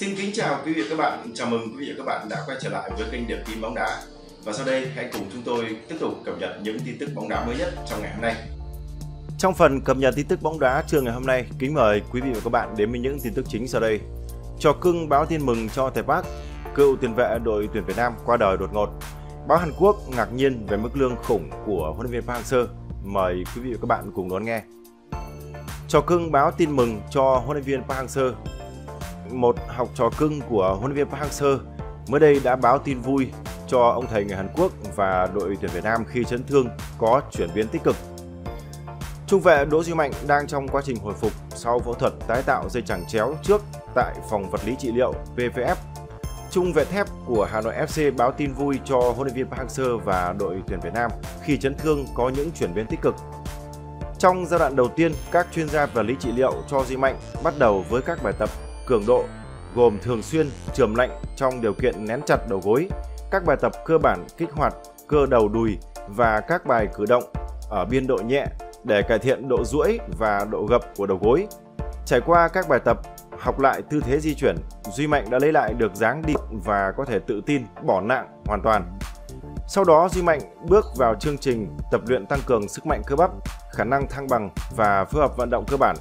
Xin kính chào quý vị và các bạn, chào mừng quý vị và các bạn đã quay trở lại với kênh Điểm tin bóng đá. Và sau đây hãy cùng chúng tôi tiếp tục cập nhật những tin tức bóng đá mới nhất trong ngày hôm nay. Trong phần cập nhật tin tức bóng đá trưa ngày hôm nay, kính mời quý vị và các bạn đến với những tin tức chính sau đây. Trò cưng báo tin mừng cho thầy Park, cựu tiền vệ đội tuyển Việt Nam qua đời đột ngột. Báo Hàn Quốc ngạc nhiên về mức lương khủng của huấn luyện viên Park Hang-seo. Mời quý vị và các bạn cùng đón nghe. Trò cưng báo tin mừng cho huấn luyện viên Park Hang-seo. Một học trò cưng của huấn luyện viên Park Hang-seo mới đây đã báo tin vui cho ông thầy người Hàn Quốc và đội tuyển Việt Nam khi chấn thương có chuyển biến tích cực. Trung vệ Đỗ Duy Mạnh đang trong quá trình hồi phục sau phẫu thuật tái tạo dây chằng chéo trước tại phòng vật lý trị liệu PVF. Trung vệ thép của Hà Nội FC báo tin vui cho huấn luyện viên Park Hang-seo và đội tuyển Việt Nam khi chấn thương có những chuyển biến tích cực. Trong giai đoạn đầu tiên, các chuyên gia vật lý trị liệu cho Duy Mạnh bắt đầu với các bài tập cường độ gồm thường xuyên trường lạnh trong điều kiện nén chặt đầu gối, các bài tập cơ bản kích hoạt cơ đầu đùi và các bài cử động ở biên độ nhẹ để cải thiện độ duỗi và độ gập của đầu gối. Trải qua các bài tập học lại tư thế di chuyển, Duy Mạnh đã lấy lại được dáng đi và có thể tự tin bỏ nặng hoàn toàn. Sau đó Duy Mạnh bước vào chương trình tập luyện tăng cường sức mạnh cơ bắp, khả năng thăng bằng và phối hợp vận động cơ bản.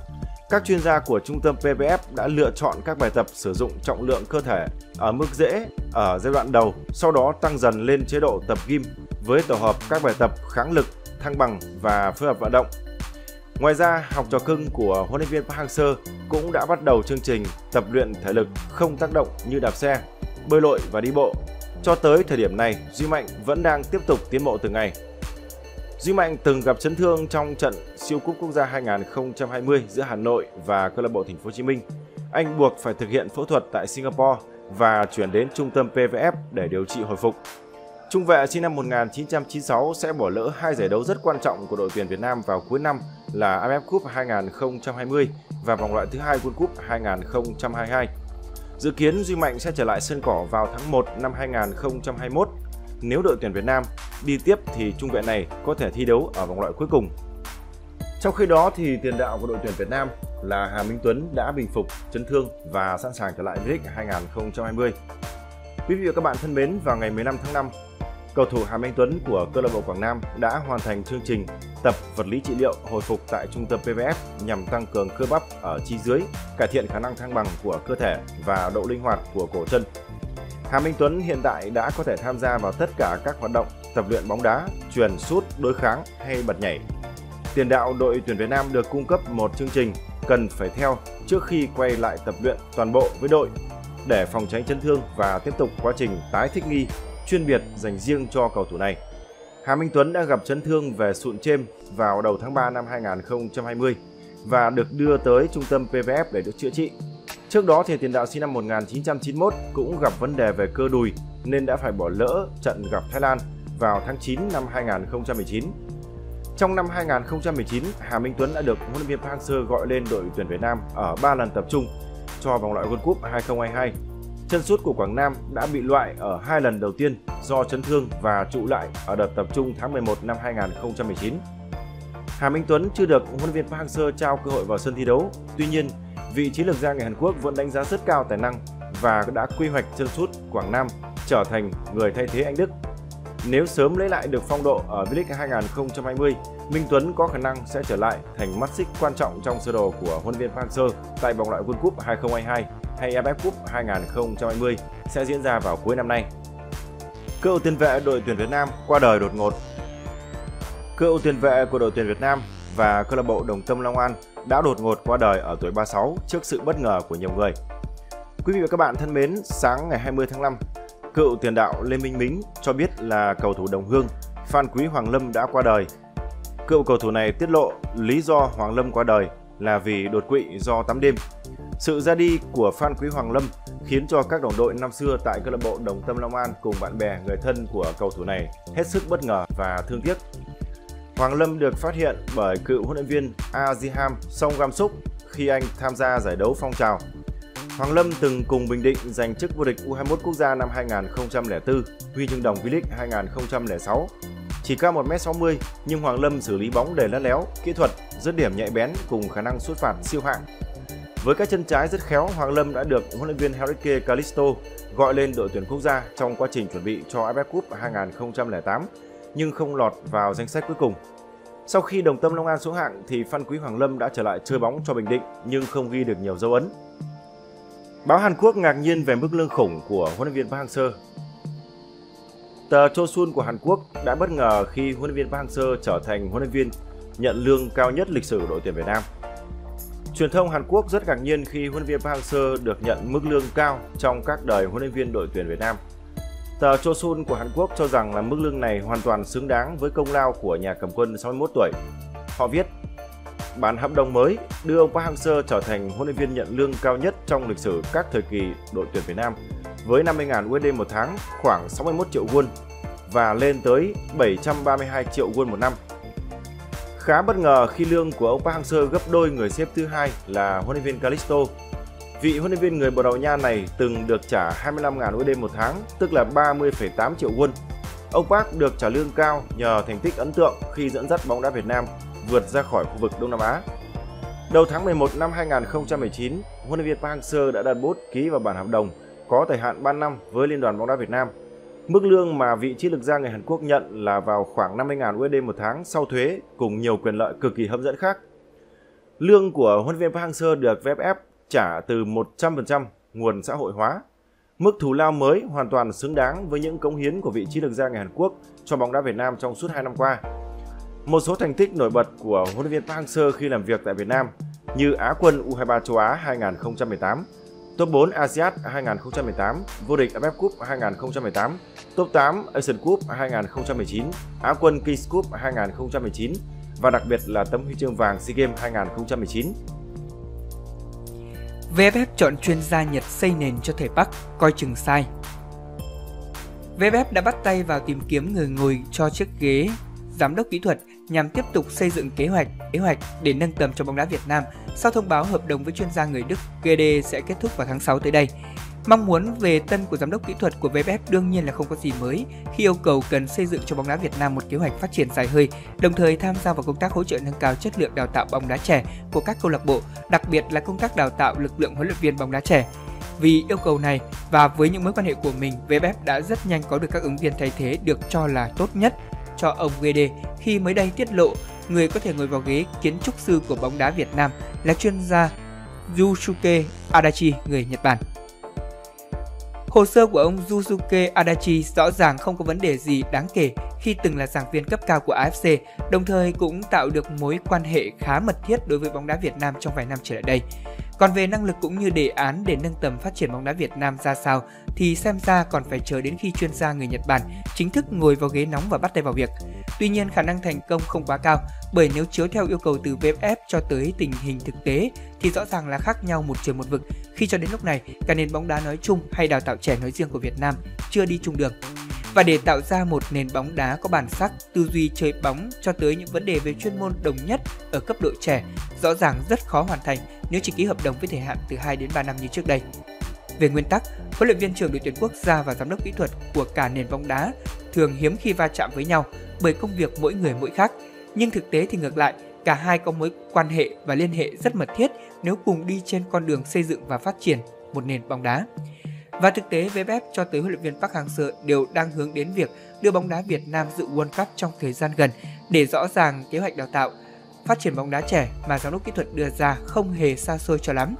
Các chuyên gia của trung tâm PBF đã lựa chọn các bài tập sử dụng trọng lượng cơ thể ở mức dễ ở giai đoạn đầu, sau đó tăng dần lên chế độ tập gym với tổ hợp các bài tập kháng lực, thăng bằng và phối hợp vận động. Ngoài ra, học trò cưng của huấn luyện viên Park Hang-seo cũng đã bắt đầu chương trình tập luyện thể lực không tác động như đạp xe, bơi lội và đi bộ. Cho tới thời điểm này, Duy Mạnh vẫn đang tiếp tục tiến bộ từng ngày. Duy Mạnh từng gặp chấn thương trong trận siêu cúp quốc gia 2020 giữa Hà Nội và câu lạc bộ Thành phố Hồ Chí Minh. Anh buộc phải thực hiện phẫu thuật tại Singapore và chuyển đến trung tâm PVF để điều trị hồi phục. Trung vệ sinh năm 1996 sẽ bỏ lỡ hai giải đấu rất quan trọng của đội tuyển Việt Nam vào cuối năm là AFF Cup 2020 và vòng loại thứ hai World Cup 2022. Dự kiến Duy Mạnh sẽ trở lại sân cỏ vào tháng 1 năm 2021. Nếu đội tuyển Việt Nam đi tiếp thì trung vệ này có thể thi đấu ở vòng loại cuối cùng. Trong khi đó thì tiền đạo của đội tuyển Việt Nam là Hà Minh Tuấn đã bình phục chấn thương và sẵn sàng trở lại V-League 2020. Quý vị và các bạn thân mến, vào ngày 15 tháng 5, cầu thủ Hà Minh Tuấn của câu lạc bộ Quảng Nam đã hoàn thành chương trình tập vật lý trị liệu hồi phục tại trung tâm PVF nhằm tăng cường cơ bắp ở chi dưới, cải thiện khả năng thăng bằng của cơ thể và độ linh hoạt của cổ chân. Hà Minh Tuấn hiện tại đã có thể tham gia vào tất cả các hoạt động tập luyện bóng đá, truyền sút, đối kháng hay bật nhảy. Tiền đạo đội tuyển Việt Nam được cung cấp một chương trình cần phải theo trước khi quay lại tập luyện toàn bộ với đội để phòng tránh chấn thương và tiếp tục quá trình tái thích nghi chuyên biệt dành riêng cho cầu thủ này. Hà Minh Tuấn đã gặp chấn thương về sụn chêm vào đầu tháng 3 năm 2020 và được đưa tới trung tâm PVF để được chữa trị. Trước đó thì tiền đạo sinh năm 1991 cũng gặp vấn đề về cơ đùi nên đã phải bỏ lỡ trận gặp Thái Lan vào tháng 9 năm 2019. Trong năm 2019, Hà Minh Tuấn đã được huấn luyện viên Park Hang-seo gọi lên đội tuyển Việt Nam ở 3 lần tập trung cho vòng loại World Cup 2022 Chân sút của Quảng Nam đã bị loại ở hai lần đầu tiên do chấn thương và trụ lại ở đợt tập trung tháng 11 năm 2019. Hà Minh Tuấn chưa được huấn luyện viên Park Hang-seo trao cơ hội vào sân thi đấu. Tuy nhiên, vị chiến lược gia người Hàn Quốc vẫn đánh giá rất cao tài năng và đã quy hoạch chân sút Quảng Nam trở thành người thay thế anh Đức. Nếu sớm lấy lại được phong độ ở V-League 2020, Minh Tuấn có khả năng sẽ trở lại thành mắt xích quan trọng trong sơ đồ của huấn luyện viên Park Hang-seo tại vòng loại World Cup 2022 hay AFF Cup 2020 sẽ diễn ra vào cuối năm nay. Cựu tiền vệ đội tuyển Việt Nam qua đời đột ngột. Cựu tiền vệ của đội tuyển Việt Nam và câu lạc bộ Đồng Tâm Long An đã đột ngột qua đời ở tuổi 36 trước sự bất ngờ của nhiều người. Quý vị và các bạn thân mến, sáng ngày 20 tháng 5, cựu tiền đạo Lê Minh Mính cho biết là cầu thủ đồng hương Phan Quý Hoàng Lâm đã qua đời. Cựu cầu thủ này tiết lộ lý do Hoàng Lâm qua đời là vì đột quỵ do tắm đêm. Sự ra đi của Phan Quý Hoàng Lâm khiến cho các đồng đội năm xưa tại câu lạc bộ Đồng Tâm Long An cùng bạn bè người thân của cầu thủ này hết sức bất ngờ và thương tiếc. Hoàng Lâm được phát hiện bởi cựu huấn luyện viên Aziham Song Gam Suk khi anh tham gia giải đấu phong trào. Hoàng Lâm từng cùng Bình Định giành chức vô địch U21 quốc gia năm 2004, huy chương đồng V-League 2006. Chỉ cao 1m60 nhưng Hoàng Lâm xử lý bóng đầy lát léo, kỹ thuật, dứt điểm nhạy bén cùng khả năng sút phạt siêu hạng Với các chân trái rất khéo, Hoàng Lâm đã được huấn luyện viên Henrique Calisto gọi lên đội tuyển quốc gia trong quá trình chuẩn bị cho AFF Cup 2008 nhưng không lọt vào danh sách cuối cùng. Sau khi Đồng Tâm Long An xuống hạng thì Phan Quý Hoàng Lâm đã trở lại chơi bóng cho Bình Định nhưng không ghi được nhiều dấu ấn. Báo Hàn Quốc ngạc nhiên về mức lương khủng của huấn luyện viên Park Hang-seo. Tờ Chosun của Hàn Quốc đã bất ngờ khi huấn luyện viên Park Hang-seo trở thành huấn luyện viên nhận lương cao nhất lịch sử đội tuyển Việt Nam. Truyền thông Hàn Quốc rất ngạc nhiên khi huấn luyện viên Park Hang-seo được nhận mức lương cao trong các đời huấn luyện viên đội tuyển Việt Nam. Tờ Chosun của Hàn Quốc cho rằng là mức lương này hoàn toàn xứng đáng với công lao của nhà cầm quân 61 tuổi. Họ viết, bản hợp đồng mới đưa ông Park Hang-seo trở thành huấn luyện viên nhận lương cao nhất trong lịch sử các thời kỳ đội tuyển Việt Nam với 50.000 USD một tháng, khoảng 61 triệu won và lên tới 732 triệu won một năm. Khá bất ngờ khi lương của ông Park Hang-seo gấp đôi người xếp thứ hai là huấn luyện viên Calisto Vị huấn luyện viên người Bồ Đào Nha này từng được trả 25.000 USD một tháng, tức là 30,8 triệu won. Ông Park được trả lương cao nhờ thành tích ấn tượng khi dẫn dắt bóng đá Việt Nam vượt ra khỏi khu vực Đông Nam Á. Đầu tháng 11 năm 2019, huấn luyện viên Park Hang-seo đã đặt bút ký vào bản hợp đồng có thời hạn 3 năm với Liên đoàn bóng đá Việt Nam. Mức lương mà vị chiến lược gia người Hàn Quốc nhận là vào khoảng 50.000 USD một tháng sau thuế cùng nhiều quyền lợi cực kỳ hấp dẫn khác. Lương của huấn luyện viên Park Hang-seo được VFF trả từ 100% nguồn xã hội hóa. Mức thù lao mới hoàn toàn xứng đáng với những cống hiến của vị chiến lược gia người Hàn Quốc cho bóng đá Việt Nam trong suốt 2 năm qua. Một số thành tích nổi bật của huấn luyện viên Park Hang-seo khi làm việc tại Việt Nam như Á quân U23 châu Á 2018, Top 4 ASEAN 2018, vô địch AFF Cup 2018, Top 8 Asian Cup 2019, Á quân Kings Cup 2019 và đặc biệt là tấm huy chương vàng SEA Games 2019. VFF chọn chuyên gia Nhật xây nền cho thể Bắc, coi chừng sai. VFF đã bắt tay vào tìm kiếm người ngồi cho chiếc ghế giám đốc kỹ thuật nhằm tiếp tục xây dựng kế hoạch kế hoạch để nâng tầm cho bóng đá Việt Nam sau thông báo hợp đồng với chuyên gia người Đức GD sẽ kết thúc vào tháng 6 tới đây. Mong muốn về tân của giám đốc kỹ thuật của VFF đương nhiên là không có gì mới khi yêu cầu cần xây dựng cho bóng đá Việt Nam một kế hoạch phát triển dài hơi, đồng thời tham gia vào công tác hỗ trợ nâng cao chất lượng đào tạo bóng đá trẻ của các câu lạc bộ, đặc biệt là công tác đào tạo lực lượng huấn luyện viên bóng đá trẻ. Vì yêu cầu này và với những mối quan hệ của mình, VFF đã rất nhanh có được các ứng viên thay thế được cho là tốt nhất cho ông GD khi mới đây tiết lộ người có thể ngồi vào ghế kiến trúc sư của bóng đá Việt Nam là chuyên gia Yusuke Adachi, người Nhật Bản. Hồ sơ của ông Yusuke Adachi rõ ràng không có vấn đề gì đáng kể khi từng là giảng viên cấp cao của AFC, đồng thời cũng tạo được mối quan hệ khá mật thiết đối với bóng đá Việt Nam trong vài năm trở lại đây. Còn về năng lực cũng như đề án để nâng tầm phát triển bóng đá Việt Nam ra sao thì xem ra còn phải chờ đến khi chuyên gia người Nhật Bản chính thức ngồi vào ghế nóng và bắt tay vào việc. Tuy nhiên khả năng thành công không quá cao bởi nếu chiếu theo yêu cầu từ VFF cho tới tình hình thực tế thì rõ ràng là khác nhau một trời một vực khi cho đến lúc này cả nền bóng đá nói chung hay đào tạo trẻ nói riêng của Việt Nam chưa đi chung đường. Và để tạo ra một nền bóng đá có bản sắc, tư duy chơi bóng cho tới những vấn đề về chuyên môn đồng nhất ở cấp độ trẻ, rõ ràng rất khó hoàn thành nếu chỉ ký hợp đồng với thời hạn từ 2 đến 3 năm như trước đây. Về nguyên tắc, huấn luyện viên trưởng đội tuyển quốc gia và giám đốc kỹ thuật của cả nền bóng đá thường hiếm khi va chạm với nhau bởi công việc mỗi người mỗi khác. Nhưng thực tế thì ngược lại, cả hai có mối quan hệ và liên hệ rất mật thiết nếu cùng đi trên con đường xây dựng và phát triển một nền bóng đá. Và thực tế VFF cho tới huấn luyện viên Park Hang-seo đều đang hướng đến việc đưa bóng đá Việt Nam dự World Cup trong thời gian gần để rõ ràng kế hoạch đào tạo phát triển bóng đá trẻ mà giám đốc kỹ thuật đưa ra không hề xa xôi cho lắm.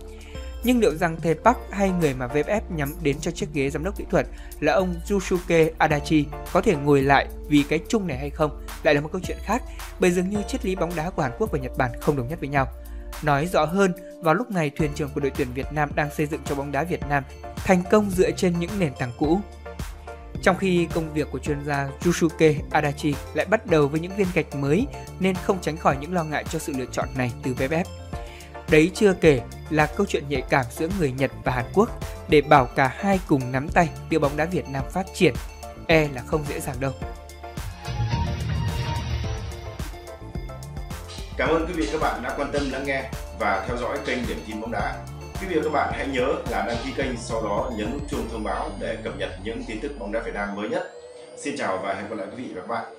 Nhưng liệu rằng thầy Park hay người mà VFF nhắm đến cho chiếc ghế giám đốc kỹ thuật là ông Yusuke Adachi có thể ngồi lại vì cái chung này hay không lại là một câu chuyện khác bởi dường như triết lý bóng đá của Hàn Quốc và Nhật Bản không đồng nhất với nhau. Nói rõ hơn, vào lúc này thuyền trưởng của đội tuyển Việt Nam đang xây dựng cho bóng đá Việt Nam thành công dựa trên những nền tảng cũ. Trong khi công việc của chuyên gia Yusuke Adachi lại bắt đầu với những viên gạch mới, nên không tránh khỏi những lo ngại cho sự lựa chọn này từ VFF. Đấy chưa kể là câu chuyện nhạy cảm giữa người Nhật và Hàn Quốc để bảo cả hai cùng nắm tay đưa bóng đá Việt Nam phát triển e là không dễ dàng đâu. Cảm ơn quý vị các bạn đã quan tâm lắng nghe và theo dõi kênh Điểm tin bóng đá. Quý vị và các bạn, hãy nhớ là đăng ký kênh sau đó nhấn nút chuông thông báo để cập nhật những tin tức bóng đá Việt Nam mới nhất. Xin chào và hẹn gặp lại quý vị và các bạn.